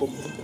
꼼꼼